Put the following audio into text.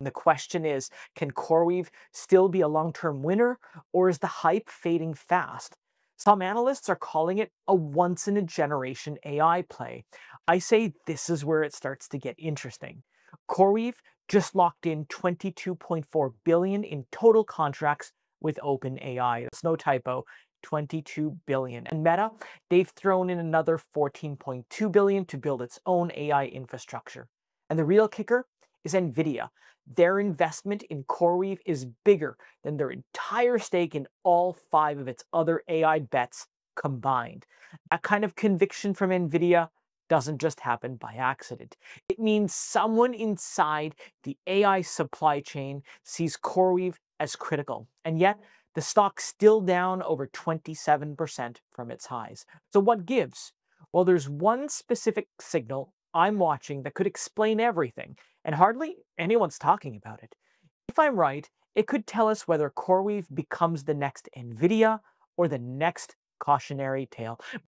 The question is, can CoreWeave still be a long-term winner, or is the hype fading fast? Some analysts are calling it a once-in-a-generation AI play. I say this is where it starts to get interesting. CoreWeave just locked in 22.4 billion in total contracts with OpenAI. That's no typo, 22 billion. And Meta, they've thrown in another 14.2 billion to build its own AI infrastructure. And the real kicker is Nvidia. Their investment in CoreWeave is bigger than their entire stake in all five of its other AI bets combined. That kind of conviction from Nvidia doesn't just happen by accident. It means someone inside the AI supply chain sees CoreWeave as critical. And yet, the stock's still down over 27% from its highs. So what gives? Well, there's one specific signal I'm watching that could explain everything, and hardly anyone's talking about it. If I'm right, it could tell us whether CoreWeave becomes the next NVIDIA or the next cautionary tale.